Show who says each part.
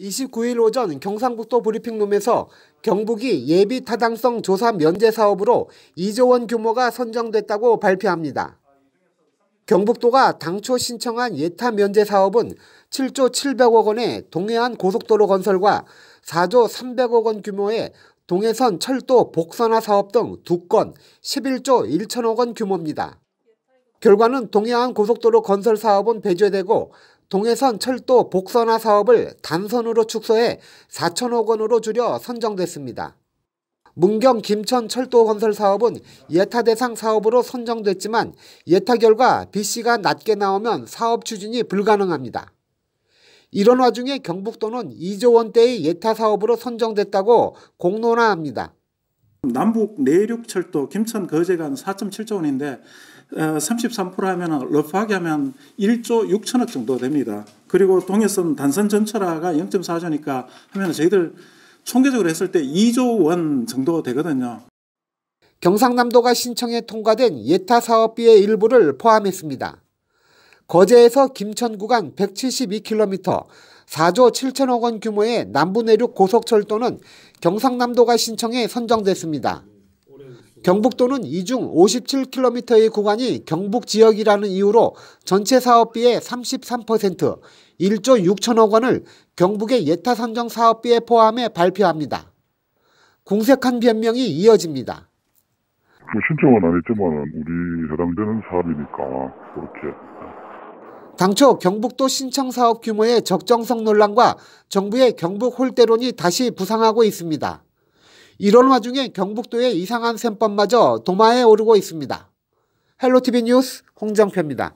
Speaker 1: 29일 오전 경상북도 브리핑룸에서 경북이 예비 타당성 조사 면제 사업으로 2조 원 규모가 선정됐다고 발표합니다. 경북도가 당초 신청한 예타 면제 사업은 7조 700억 원의 동해안 고속도로 건설과 4조 300억 원 규모의 동해선 철도 복선화 사업 등 두 건 11조 1천억 원 규모입니다. 결과는 동해안 고속도로 건설 사업은 배제되고 동해선 철도 복선화 사업을 단선으로 축소해 4천억 원으로 줄여 선정됐습니다. 문경 김천 철도 건설 사업은 예타 대상 사업으로 선정됐지만 예타 결과 BC가 낮게 나오면 사업 추진이 불가능합니다. 이런 와중에 경북도는 2조 원대의 예타 사업으로 선정됐다고 공론화합니다.
Speaker 2: 남북 내륙 철도 김천 거제간 4.7조 원인데 33% 하면 러프하게 하면 1조 6천억 정도 됩니다. 그리고 동해선 단선 전철화가 0.4조니까 하면 저희들 총계적으로 했을 때 2조 원 정도 되거든요.
Speaker 1: 경상남도가 신청해 통과된 예타 사업비의 일부를 포함했습니다. 거제에서 김천 구간 172km, 4조 7천억 원 규모의 남부 내륙 고속철도는 경상남도가 신청해 선정됐습니다. 경북도는 이중 57km의 구간이 경북 지역이라는 이유로 전체 사업비의 33% 1조 6천억 원을 경북의 예타 선정 사업비에 포함해 발표합니다. 궁색한 변명이 이어집니다.
Speaker 3: 뭐 신청은 안 했지만 우리 해당되는 사업이니까 그렇게.
Speaker 1: 당초 경북도 신청 사업 규모의 적정성 논란과 정부의 경북 홀대론이 다시 부상하고 있습니다. 이런 와중에 경북도의 이상한 셈법마저 도마에 오르고 있습니다. 헬로티비 뉴스 홍정표입니다.